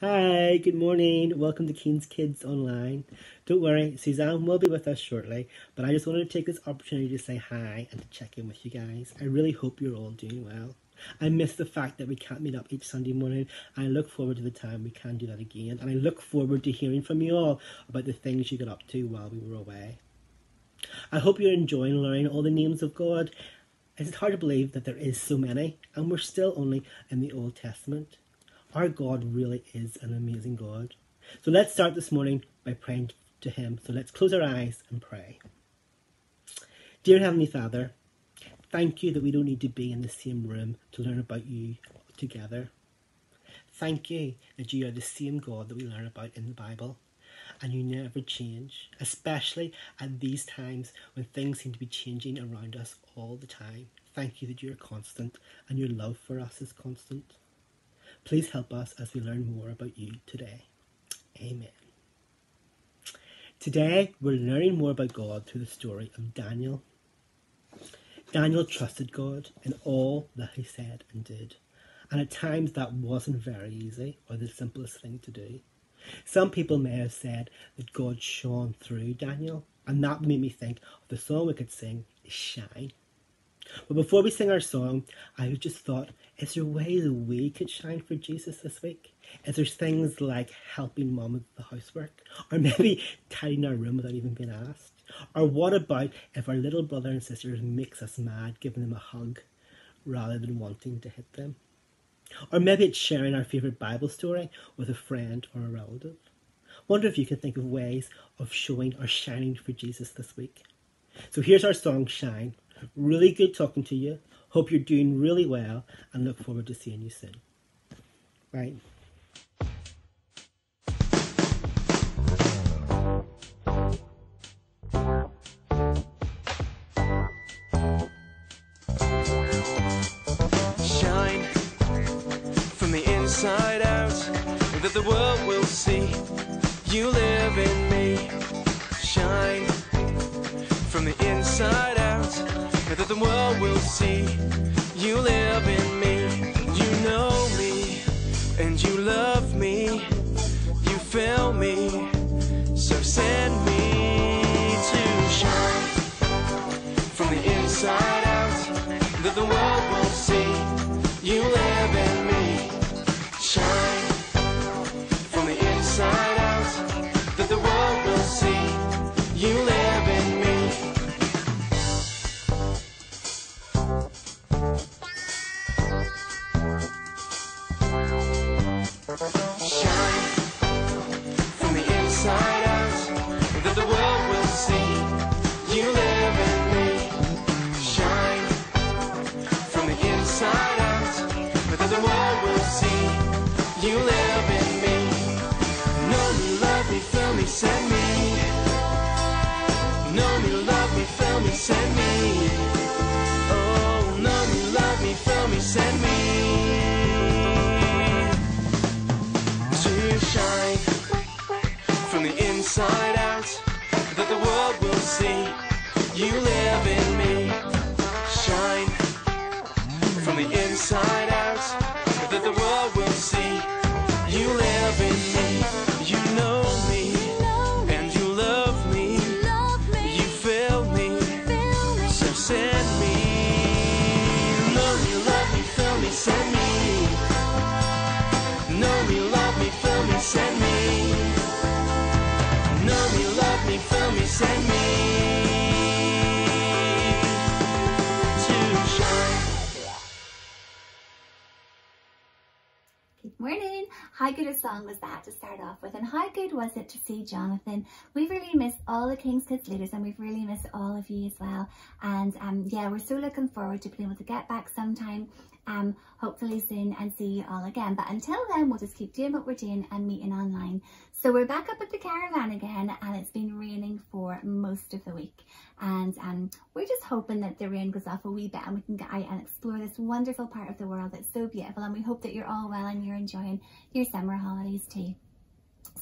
Hi, good morning. Welcome to King's Kids Online. Don't worry, Suzanne will be with us shortly, but I just wanted to take this opportunity to say hi and to check in with you guys. I really hope you're all doing well. I miss the fact that we can't meet up each Sunday morning. I look forward to the time we can do that again, and I look forward to hearing from you all about the things you got up to while we were away. I hope you're enjoying learning all the names of God. It's hard to believe that there is so many, and we're still only in the Old Testament. Our God really is an amazing God. So let's start this morning by praying to Him. So let's close our eyes and pray. Dear Heavenly Father, thank you that we don't need to be in the same room to learn about you together. Thank you that you are the same God that we learn about in the Bible and you never change, especially at these times when things seem to be changing around us all the time. Thank you that you are constant and your love for us is constant. Please help us as we learn more about you today. Amen. Today, we're learning more about God through the story of Daniel. Daniel trusted God in all that he said and did, and at times that wasn't very easy or the simplest thing to do. Some people may have said that God shone through Daniel, and that made me think of the song we could sing, Shine. But before we sing our song, I just thought, is there ways we could shine for Jesus this week? Is there things like helping mom with the housework? Or maybe tidying our room without even being asked? Or what about if our little brother and sisters makes us mad, giving them a hug rather than wanting to hit them? Or maybe it's sharing our favourite Bible story with a friend or a relative. Wonder if you can think of ways of showing or shining for Jesus this week. So here's our song, Shine. Really good talking to you. Hope you're doing really well and look forward to seeing you soon. Bye. Shine from the inside out, that the world will see you live fill me, good was it to see Jonathan? We've really missed all the King's Kids leaders and we've really missed all of you as well. And um, yeah, we're so looking forward to being able to get back sometime, um, hopefully soon and see you all again. But until then, we'll just keep doing what we're doing and meeting online. So we're back up at the caravan again and it's been raining for most of the week. And um, we're just hoping that the rain goes off a wee bit and we can get out and explore this wonderful part of the world that's so beautiful. And we hope that you're all well and you're enjoying your summer holidays too.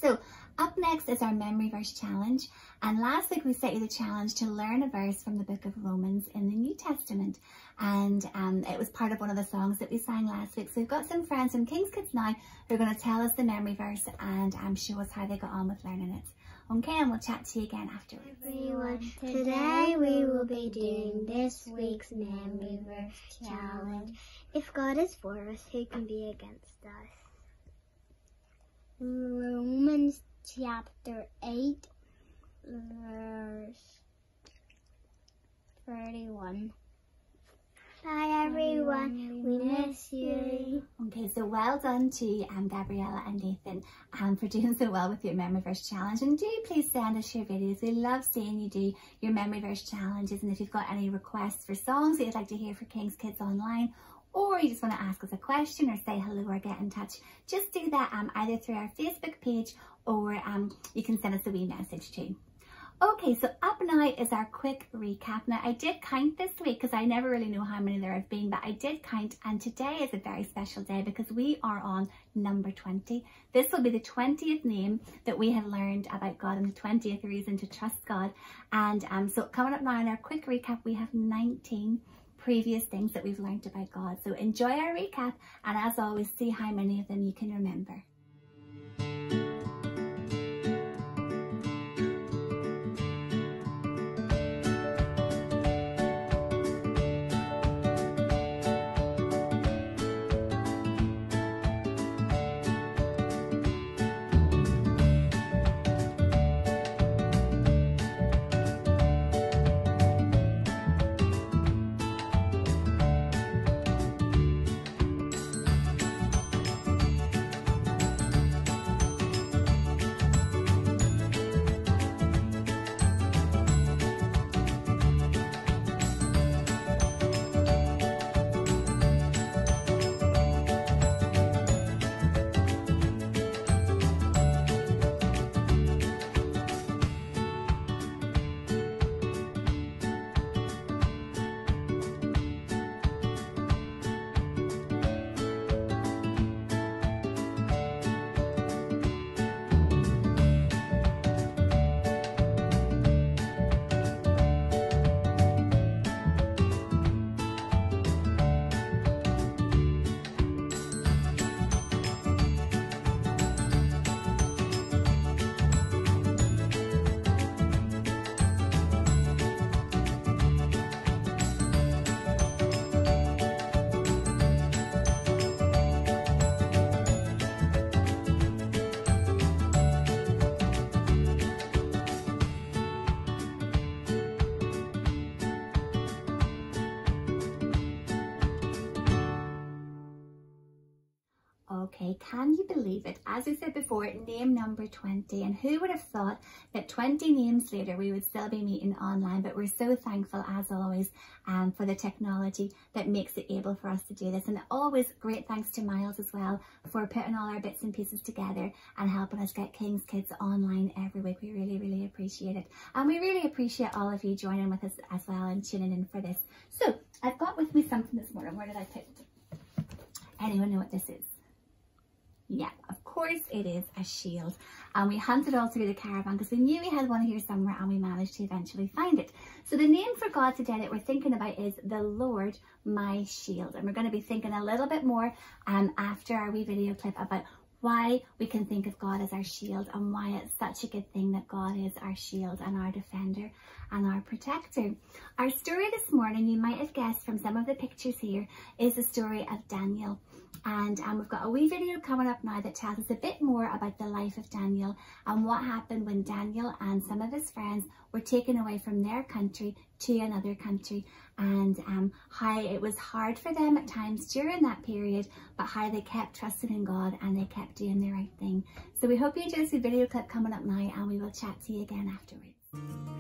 So up next is our memory verse challenge. And last week we set you the challenge to learn a verse from the book of Romans in the New Testament. And um, it was part of one of the songs that we sang last week. So we've got some friends from King's Kids now who are going to tell us the memory verse and um, show us how they got on with learning it. Okay, and we'll chat to you again afterwards. Everyone, today we will be doing this week's memory verse challenge. If God is for us, who can be against us? Romans chapter 8, verse 31. Bye everyone, we miss you. Okay, so well done to um, Gabriella and Nathan um, for doing so well with your memory verse challenge. And do please send us your videos. We love seeing you do your memory verse challenges. And if you've got any requests for songs that you'd like to hear for King's Kids Online, or you just want to ask us a question or say hello or get in touch, just do that um, either through our Facebook page or um, you can send us a wee message too. Okay, so up now is our quick recap. Now, I did count this week because I never really know how many there have been, but I did count, and today is a very special day because we are on number 20. This will be the 20th name that we have learned about God and the 20th reason to trust God. And um, so coming up now in our quick recap, we have 19 previous things that we've learned about God. So enjoy our recap, and as always, see how many of them you can remember. Okay, can you believe it? As I said before, name number 20. And who would have thought that 20 names later we would still be meeting online? But we're so thankful, as always, um, for the technology that makes it able for us to do this. And always great thanks to Miles as well for putting all our bits and pieces together and helping us get King's Kids online every week. We really, really appreciate it. And we really appreciate all of you joining with us as well and tuning in for this. So I've got with me something this morning. Where did I put it? Anyone know what this is? Yeah, of course it is a shield. And we hunted all through the caravan because we knew we had one here somewhere and we managed to eventually find it. So the name for God today that we're thinking about is the Lord my shield. And we're going to be thinking a little bit more um, after our wee video clip about why we can think of God as our shield and why it's such a good thing that God is our shield and our defender and our protector. Our story this morning, you might have guessed from some of the pictures here, is the story of Daniel. And um, we've got a wee video coming up now that tells us a bit more about the life of Daniel and what happened when Daniel and some of his friends were taken away from their country to another country and um, how it was hard for them at times during that period, but how they kept trusting in God and they kept doing the right thing. So we hope you enjoy this video clip coming up now and we will chat to you again afterwards.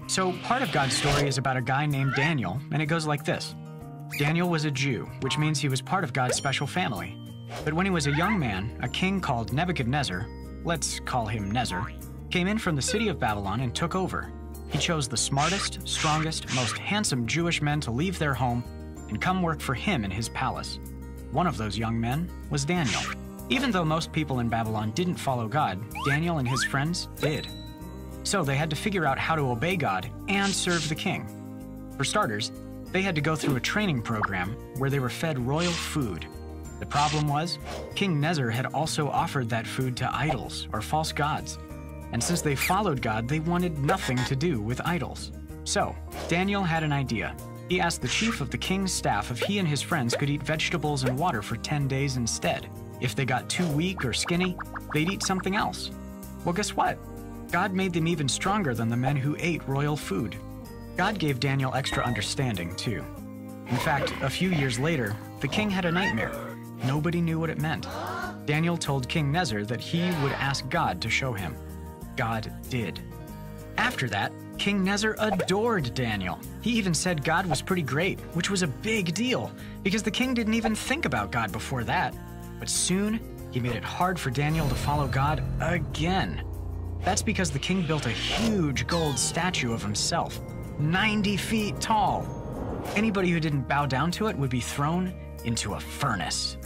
So, part of God's story is about a guy named Daniel, and it goes like this Daniel was a Jew, which means he was part of God's special family. But when he was a young man, a king called Nebuchadnezzar, let's call him Nezer, came in from the city of Babylon and took over. He chose the smartest, strongest, most handsome Jewish men to leave their home and come work for him in his palace. One of those young men was Daniel. Even though most people in Babylon didn't follow God, Daniel and his friends did. So they had to figure out how to obey God and serve the king. For starters, they had to go through a training program where they were fed royal food. The problem was, King Nezer had also offered that food to idols or false gods. And since they followed God, they wanted nothing to do with idols. So, Daniel had an idea. He asked the chief of the king's staff if he and his friends could eat vegetables and water for 10 days instead. If they got too weak or skinny, they'd eat something else. Well, guess what? God made them even stronger than the men who ate royal food. God gave Daniel extra understanding, too. In fact, a few years later, the king had a nightmare. Nobody knew what it meant. Daniel told King Nezer that he would ask God to show him. God did. After that, King Nezer adored Daniel. He even said God was pretty great, which was a big deal, because the king didn't even think about God before that. But soon, he made it hard for Daniel to follow God again. That's because the king built a huge gold statue of himself, 90 feet tall. Anybody who didn't bow down to it would be thrown into a furnace.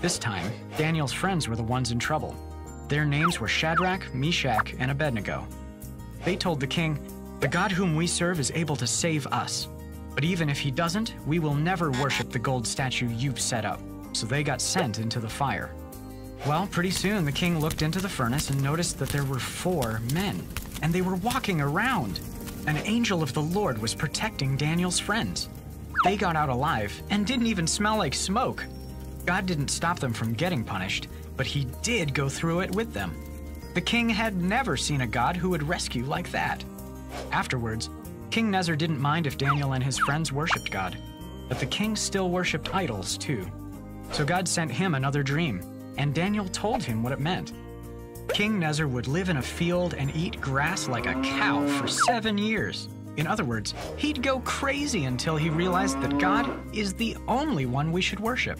This time, Daniel's friends were the ones in trouble. Their names were Shadrach, Meshach, and Abednego. They told the king, The God whom we serve is able to save us. But even if he doesn't, we will never worship the gold statue you've set up. So they got sent into the fire. Well, pretty soon the king looked into the furnace and noticed that there were four men, and they were walking around. An angel of the Lord was protecting Daniel's friends. They got out alive and didn't even smell like smoke. God didn't stop them from getting punished, but he did go through it with them. The king had never seen a god who would rescue like that. Afterwards, King Nezer didn't mind if Daniel and his friends worshipped God, but the king still worshipped idols too. So God sent him another dream, and Daniel told him what it meant. King Nezer would live in a field and eat grass like a cow for seven years. In other words, he'd go crazy until he realized that God is the only one we should worship.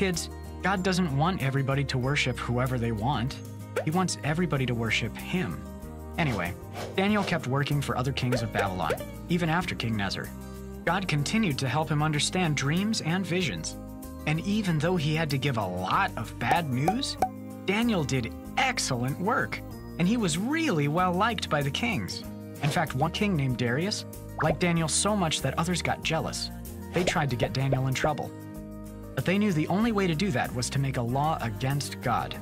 Kids, God doesn't want everybody to worship whoever they want. He wants everybody to worship Him. Anyway, Daniel kept working for other kings of Babylon, even after King Nezer. God continued to help him understand dreams and visions. And even though he had to give a lot of bad news, Daniel did excellent work, and he was really well liked by the kings. In fact, one king named Darius liked Daniel so much that others got jealous. They tried to get Daniel in trouble. But they knew the only way to do that was to make a law against God.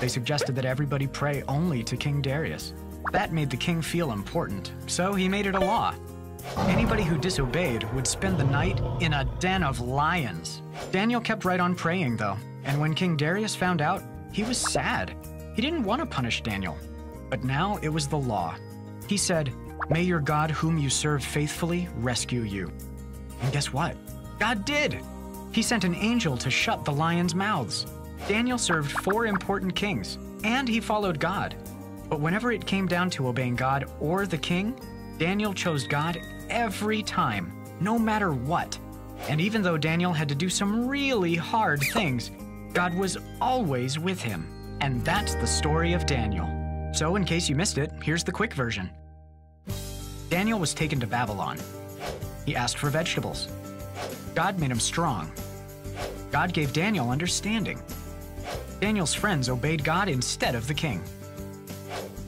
They suggested that everybody pray only to King Darius. That made the king feel important, so he made it a law. Anybody who disobeyed would spend the night in a den of lions. Daniel kept right on praying, though, and when King Darius found out, he was sad. He didn't want to punish Daniel. But now it was the law. He said, May your God, whom you serve faithfully, rescue you. And guess what? God did! He sent an angel to shut the lions' mouths. Daniel served four important kings, and he followed God. But whenever it came down to obeying God or the king, Daniel chose God every time, no matter what. And even though Daniel had to do some really hard things, God was always with him. And that's the story of Daniel. So, in case you missed it, here's the quick version Daniel was taken to Babylon. He asked for vegetables. God made him strong. God gave Daniel understanding. Daniel's friends obeyed God instead of the king.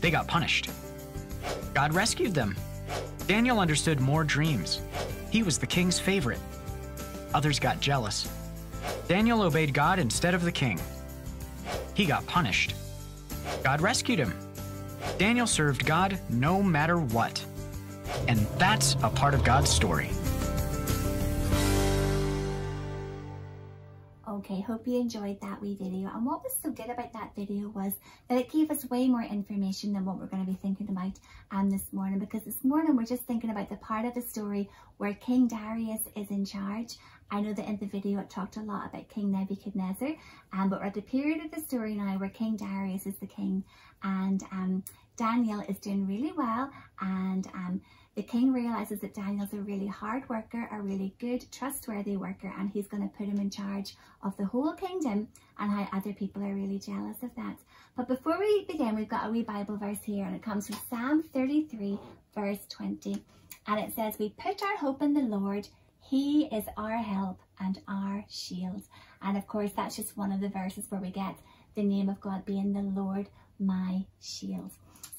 They got punished. God rescued them. Daniel understood more dreams. He was the king's favorite. Others got jealous. Daniel obeyed God instead of the king. He got punished. God rescued him. Daniel served God no matter what. And that's a part of God's story. Okay, hope you enjoyed that wee video. And what was so good about that video was that it gave us way more information than what we're going to be thinking about um, this morning. Because this morning we're just thinking about the part of the story where King Darius is in charge. I know that in the video it talked a lot about King Nebuchadnezzar, um, but we're at the period of the story now where King Darius is the king and um, Daniel is doing really well and um, the king realizes that Daniel's a really hard worker, a really good, trustworthy worker, and he's going to put him in charge of the whole kingdom and how other people are really jealous of that. But before we begin, we've got a wee Bible verse here, and it comes from Psalm 33, verse 20. And it says, We put our hope in the Lord. He is our help and our shield. And of course, that's just one of the verses where we get the name of God being the Lord my shield.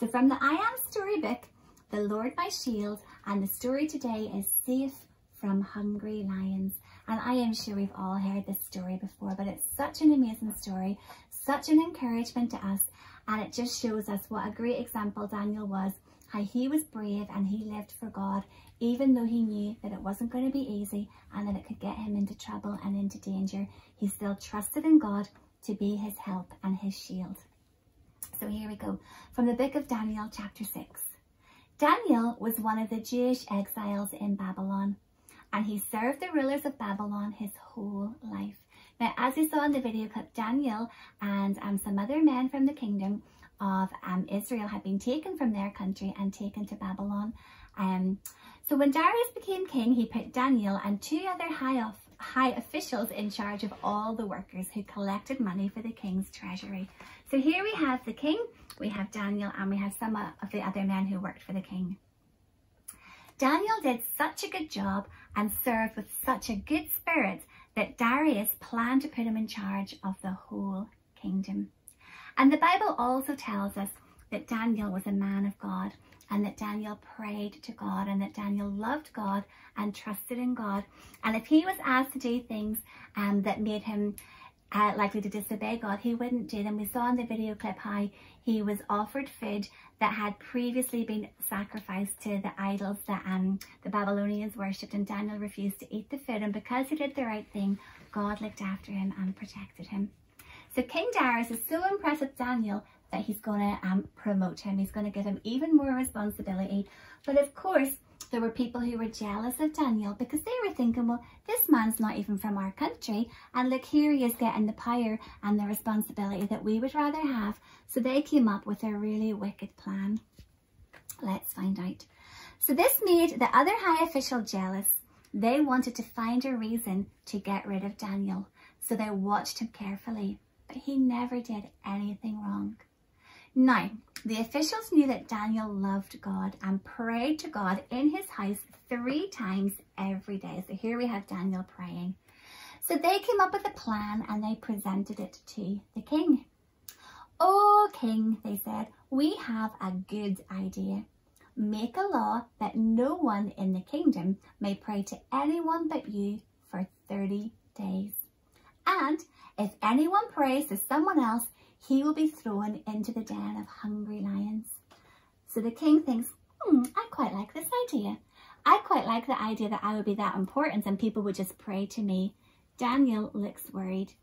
So from the I Am storybook, the Lord my shield, and the story today is safe from hungry lions. And I am sure we've all heard this story before, but it's such an amazing story, such an encouragement to us, and it just shows us what a great example Daniel was, how he was brave and he lived for God, even though he knew that it wasn't going to be easy and that it could get him into trouble and into danger. He still trusted in God to be his help and his shield. So here we go, from the book of Daniel chapter 6. Daniel was one of the Jewish exiles in Babylon and he served the rulers of Babylon his whole life. Now, as you saw in the video clip, Daniel and um, some other men from the kingdom of um, Israel had been taken from their country and taken to Babylon. Um, so when Darius became king, he put Daniel and two other high, off, high officials in charge of all the workers who collected money for the king's treasury. So here we have the king, we have Daniel, and we have some of the other men who worked for the king. Daniel did such a good job and served with such a good spirit that Darius planned to put him in charge of the whole kingdom. And the Bible also tells us that Daniel was a man of God and that Daniel prayed to God and that Daniel loved God and trusted in God. And if he was asked to do things um, that made him uh, likely to disobey God, he wouldn't do them. We saw in the video clip how he was offered food that had previously been sacrificed to the idols that um, the Babylonians worshipped and Daniel refused to eat the food and because he did the right thing, God looked after him and protected him. So King Darius is so impressed with Daniel that he's going to um, promote him. He's going to give him even more responsibility. But of course, there were people who were jealous of Daniel because they were thinking, well, this man's not even from our country. And look, here he is getting the power and the responsibility that we would rather have. So they came up with a really wicked plan. Let's find out. So this made the other high official jealous. They wanted to find a reason to get rid of Daniel. So they watched him carefully, but he never did anything wrong. Now, the officials knew that Daniel loved God and prayed to God in his house three times every day. So here we have Daniel praying. So they came up with a plan and they presented it to the king. Oh, king, they said, we have a good idea. Make a law that no one in the kingdom may pray to anyone but you for 30 days. And if anyone prays to someone else, he will be thrown into the den of hungry lions. So the king thinks, hmm, I quite like this idea. I quite like the idea that I would be that important and people would just pray to me. Daniel looks worried.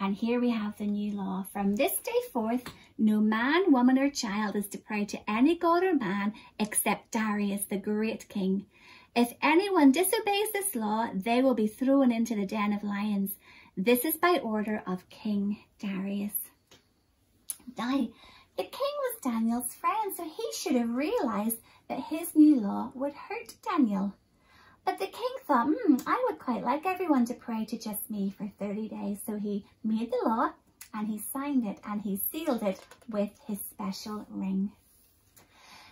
And here we have the new law. From this day forth, no man, woman or child is to pray to any god or man except Darius, the great king. If anyone disobeys this law, they will be thrown into the den of lions. This is by order of King Darius. Now, the king was Daniel's friend, so he should have realised that his new law would hurt Daniel. But the king thought, hmm, I would quite like everyone to pray to just me for 30 days. So he made the law and he signed it and he sealed it with his special ring.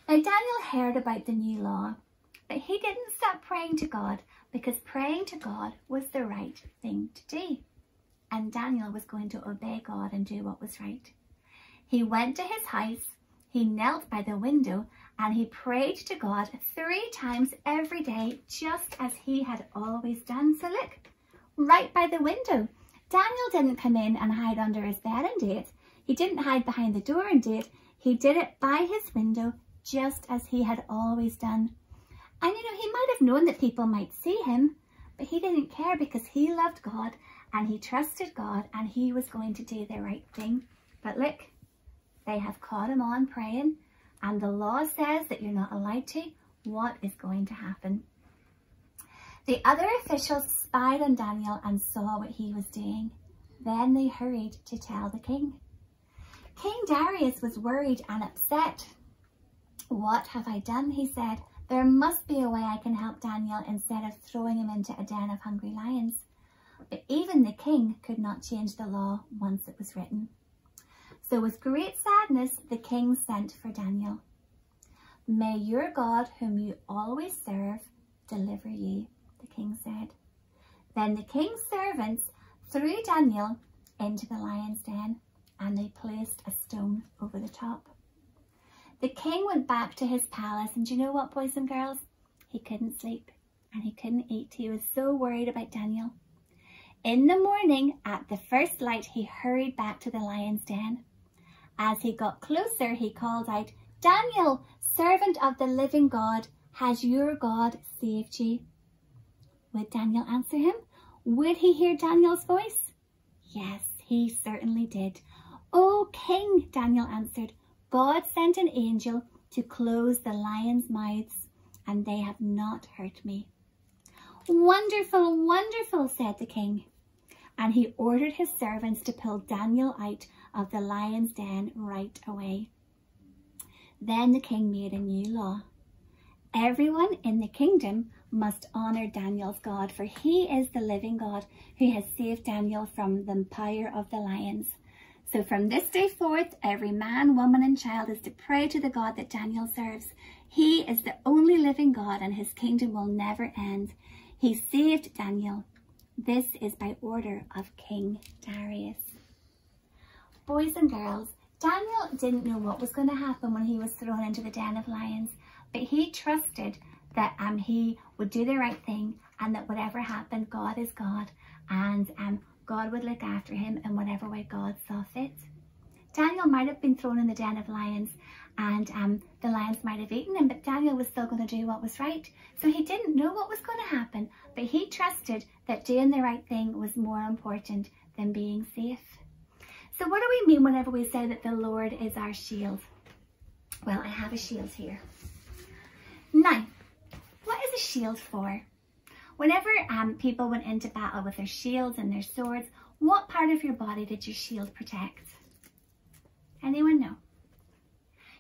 Now Daniel heard about the new law, but he didn't stop praying to God because praying to God was the right thing to do. And Daniel was going to obey God and do what was right. He went to his house, he knelt by the window, and he prayed to God three times every day, just as he had always done. So look, right by the window. Daniel didn't come in and hide under his bed and do it. He didn't hide behind the door and do it. He did it by his window, just as he had always done. And you know, he might have known that people might see him, but he didn't care because he loved God and he trusted God and he was going to do the right thing. But look, they have caught him on praying and the law says that you're not allowed to, what is going to happen? The other officials spied on Daniel and saw what he was doing. Then they hurried to tell the king. King Darius was worried and upset. What have I done? He said. There must be a way I can help Daniel instead of throwing him into a den of hungry lions. But even the king could not change the law once it was written. So with great sadness, the king sent for Daniel. May your God, whom you always serve, deliver you, the king said. Then the king's servants threw Daniel into the lion's den, and they placed a stone over the top. The king went back to his palace and you know what boys and girls? He couldn't sleep and he couldn't eat. He was so worried about Daniel. In the morning, at the first light, he hurried back to the lion's den. As he got closer, he called out, Daniel, servant of the living God, has your God saved you? Would Daniel answer him? Would he hear Daniel's voice? Yes, he certainly did. O king, Daniel answered, God sent an angel to close the lions' mouths, and they have not hurt me. Wonderful, wonderful, said the king. And he ordered his servants to pull Daniel out of the lion's den right away. Then the king made a new law. Everyone in the kingdom must honour Daniel's God, for he is the living God who has saved Daniel from the power of the lions. So from this day forth, every man, woman and child is to pray to the God that Daniel serves. He is the only living God and his kingdom will never end. He saved Daniel. This is by order of King Darius. Boys and girls, Daniel didn't know what was going to happen when he was thrown into the den of lions, but he trusted that um, he would do the right thing and that whatever happened, God is God and um, God would look after him in whatever way God saw fit. Daniel might have been thrown in the den of lions and um, the lions might have eaten him, but Daniel was still going to do what was right. So he didn't know what was going to happen, but he trusted that doing the right thing was more important than being safe. So what do we mean whenever we say that the Lord is our shield? Well, I have a shield here. Now, what is a shield for? Whenever um, people went into battle with their shields and their swords, what part of your body did your shield protect? Anyone know?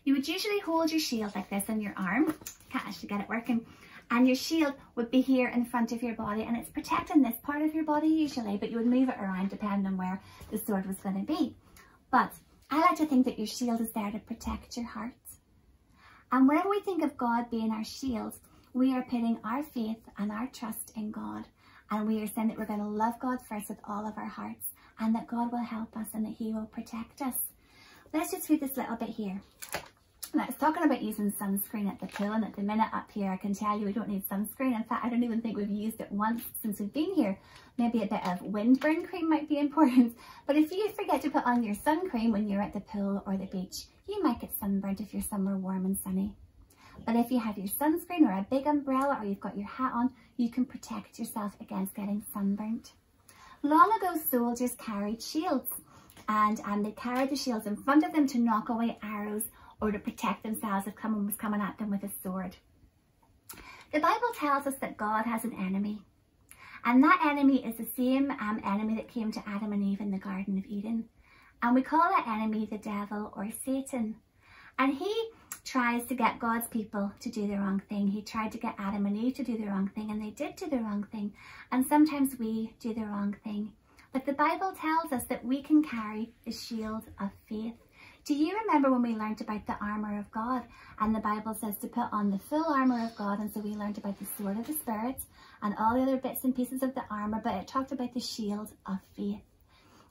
You would usually hold your shield like this on your arm. Can't actually get it working. And your shield would be here in front of your body and it's protecting this part of your body usually, but you would move it around depending on where the sword was going to be. But I like to think that your shield is there to protect your heart. And whenever we think of God being our shield, we are putting our faith and our trust in God. And we are saying that we're going to love God first with all of our hearts and that God will help us and that he will protect us. Let's just read this little bit here. Now, it's talking about using sunscreen at the pool and at the minute up here I can tell you we don't need sunscreen. In fact, I don't even think we've used it once since we've been here. Maybe a bit of windburn cream might be important. But if you forget to put on your sun cream when you're at the pool or the beach, you might get sunburnt if you're somewhere warm and sunny. But if you have your sunscreen or a big umbrella or you've got your hat on, you can protect yourself against getting sunburnt. Long ago, soldiers carried shields and um, they carried the shields in front of them to knock away arrows or to protect themselves if someone was coming at them with a sword. The Bible tells us that God has an enemy. And that enemy is the same um, enemy that came to Adam and Eve in the Garden of Eden. And we call that enemy the devil or Satan. And he tries to get God's people to do the wrong thing. He tried to get Adam and Eve to do the wrong thing and they did do the wrong thing. And sometimes we do the wrong thing. But the Bible tells us that we can carry the shield of faith. Do you remember when we learned about the armour of God? And the Bible says to put on the full armour of God. And so we learned about the sword of the Spirit and all the other bits and pieces of the armour. But it talked about the shield of faith.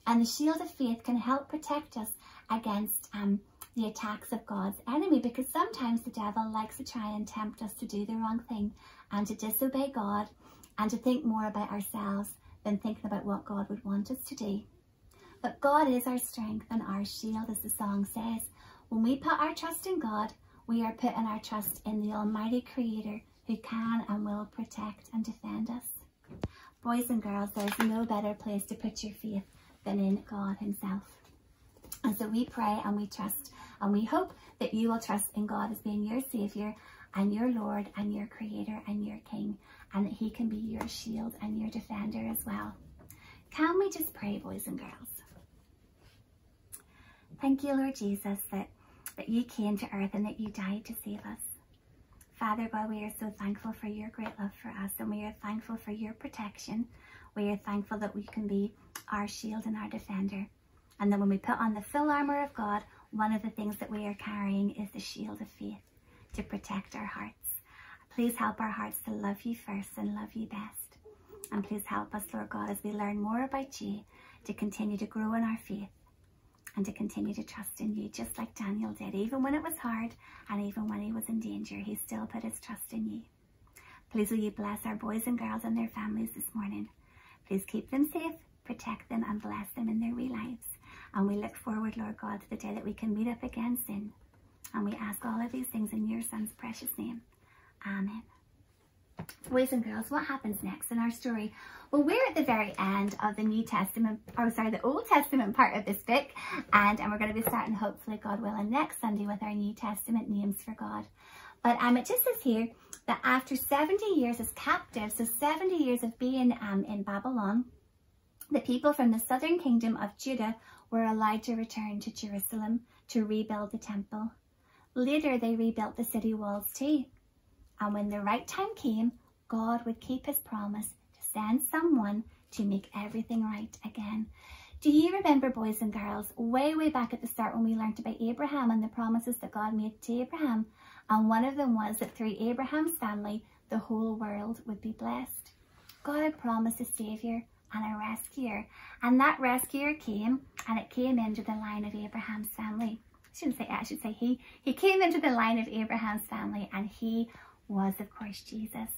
And the shield of faith can help protect us against um, the attacks of God's enemy because sometimes the devil likes to try and tempt us to do the wrong thing and to disobey God and to think more about ourselves than thinking about what God would want us to do. But God is our strength and our shield, as the song says. When we put our trust in God, we are putting our trust in the Almighty Creator who can and will protect and defend us. Boys and girls, there's no better place to put your faith than in God himself. And so we pray and we trust and we hope that you will trust in God as being your Saviour and your Lord and your Creator and your King and that he can be your shield and your defender as well. Can we just pray, boys and girls? Thank you, Lord Jesus, that, that you came to earth and that you died to save us. Father God, we are so thankful for your great love for us and we are thankful for your protection. We are thankful that we can be our shield and our defender. And then when we put on the full armour of God, one of the things that we are carrying is the shield of faith to protect our hearts. Please help our hearts to love you first and love you best. And please help us, Lord God, as we learn more about you to continue to grow in our faith. And to continue to trust in you, just like Daniel did. Even when it was hard and even when he was in danger, he still put his trust in you. Please will you bless our boys and girls and their families this morning. Please keep them safe, protect them and bless them in their wee lives. And we look forward, Lord God, to the day that we can meet up again soon. And we ask all of these things in your son's precious name. Amen. Boys and girls, what happens next in our story? Well, we're at the very end of the New Testament, or sorry, the Old Testament part of this book, and, and we're going to be starting, hopefully, God willing, next Sunday with our New Testament names for God. But um, it just says here that after 70 years as captives, so 70 years of being um, in Babylon, the people from the southern kingdom of Judah were allowed to return to Jerusalem to rebuild the temple. Later, they rebuilt the city walls too. And when the right time came, God would keep his promise to send someone to make everything right again. Do you remember, boys and girls, way, way back at the start when we learned about Abraham and the promises that God made to Abraham? And one of them was that through Abraham's family, the whole world would be blessed. God had promised a saviour and a rescuer. And that rescuer came and it came into the line of Abraham's family. I shouldn't say I should say he. He came into the line of Abraham's family and he was, of course, Jesus.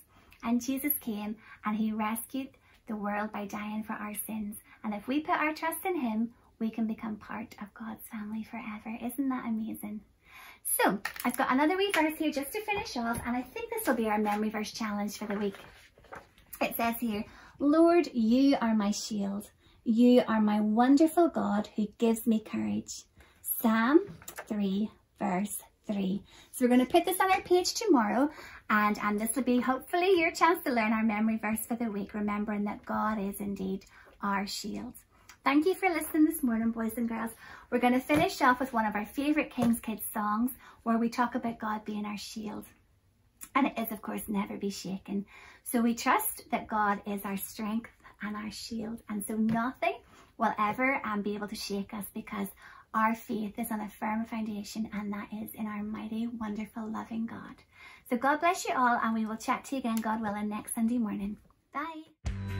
And Jesus came and he rescued the world by dying for our sins. And if we put our trust in him, we can become part of God's family forever. Isn't that amazing? So I've got another wee verse here just to finish off. And I think this will be our memory verse challenge for the week. It says here, Lord, you are my shield. You are my wonderful God who gives me courage. Psalm 3 verse 3. So we're going to put this on our page tomorrow and, and this will be hopefully your chance to learn our memory verse for the week, remembering that God is indeed our shield. Thank you for listening this morning, boys and girls. We're going to finish off with one of our favourite King's Kids songs where we talk about God being our shield. And it is, of course, never be shaken. So we trust that God is our strength and our shield. And so nothing will ever um, be able to shake us because our faith is on a firm foundation and that is in our mighty, wonderful, loving God. So God bless you all and we will chat to you again, God willing, next Sunday morning. Bye.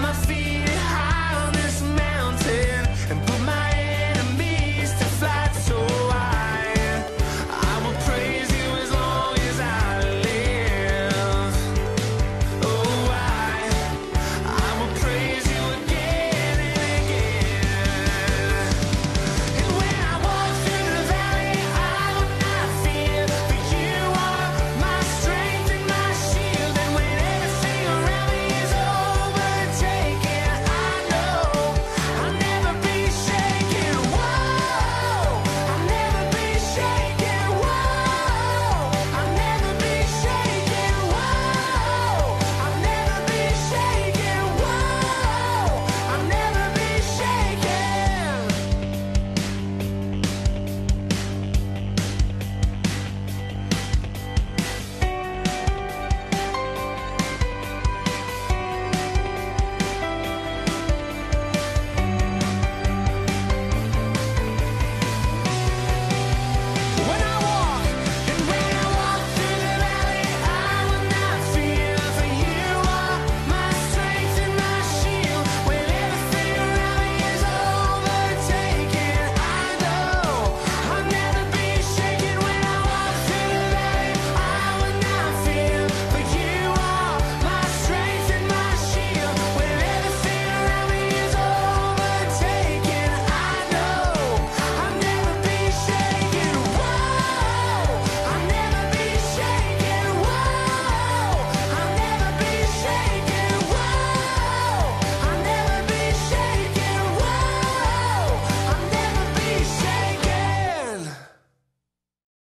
my feet.